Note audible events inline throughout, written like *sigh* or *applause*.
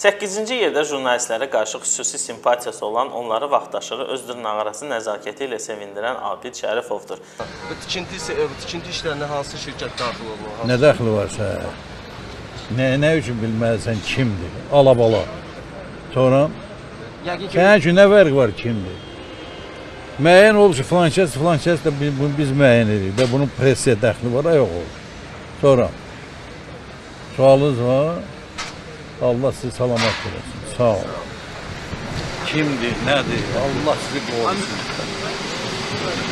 8-ci yerdə jurnalistlərə qarşı xüsusi simpatiyası olan, onları vaxtaşırı öz dırnaqarası nəzakəti ilə sevindirən Abid Şərifovdur. Tikinti tikinti işlərinə hansı şirkət daxil olmalı? Hansı- Nə dəxli varsa. Nə nə üçün bilməlisən kimdir? Alabala. Sonra Yəqin ki, sənin üçün nə fərqi var kimdir? Müəyyən olub ki, filan kəs, filan kəs də biz, bunu biz müəyyən edirik və bunun pressiya dəxli var, ya yox olur. Sonra sualınız var. Allah sizi salamat eləsin. Sağ ol. Kimdir, nədir? Allah sizi qorusun.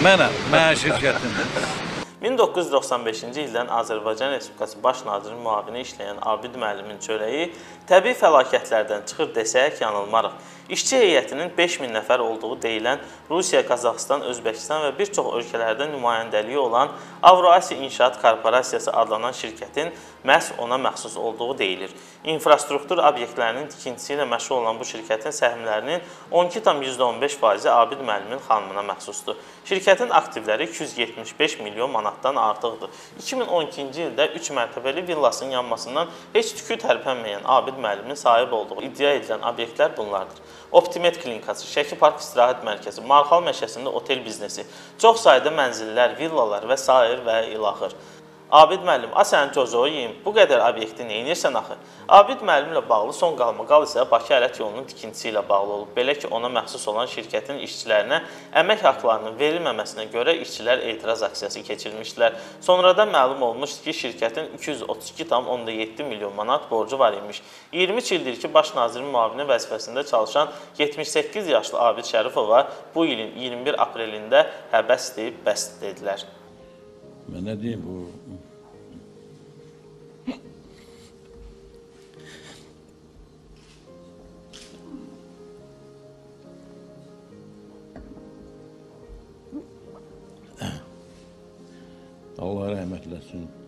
Mənəm, mənim şirkətimdir. 1995-ci ildən Azərbaycan Respublikası Baş nazirinin müavini işləyən Abid müəllimin çörəyi təbii fəlakətlərdən çıxır desək yanılmarıq. İşçi heyətinin 5000 nəfər olduğu deyilən Rusiya, Qazaxıstan, Özbəkistan və bir çox ölkələrdə nümayəndəliyi olan Avrasiya İnşaat Korporasiyası adlanan şirkətin məhz ona məxsus olduğu deyilir. İnfrastruktur obyektlərinin tikintisi ilə məşğul olan bu şirkətin səhmlərinin 12,15%-i Abid müəllimin xanımına məxsusdur. Şirkətin aktivləri 275 milyon manatdan artıqdır. 2012-ci ildə 3 mərtəbəli villasının yanmasından heç tükü tərpənməyən Abid müəllimin sahib olduğu iddia edilən obyektlər bunlardır. Optimet klinikası, Şəki Park istirahət mərkəzi, Marxal meşəsində otel biznesi, çox sayda mənzillər, villalar və sair və ilaxır. Abid müəllim, a sənin yeyim. Bu qədər obyekti nə edirsən axı? Abid müəllimlə bağlı son qalmaqal isə Bakı Ələt yolunun tikintisi ilə bağlı olub. Belə ki, ona məxsus olan şirkətin işçilərinə əmək haqqlarının verilməməsinə görə işçilər etiraz aksiyası keçirmişdilər. Sonradan məlum olmuşdu ki, şirkətin 232,7 milyon manat borcu var imiş. 23 ildir ki, baş nazirin müavini vəzifəsində çalışan 78 yaşlı Abid Şərifova bu ilin 21 aprelində həbəs deyib bəst dedilər. مناديب و... *laughs* آه. الله رحمة للسنة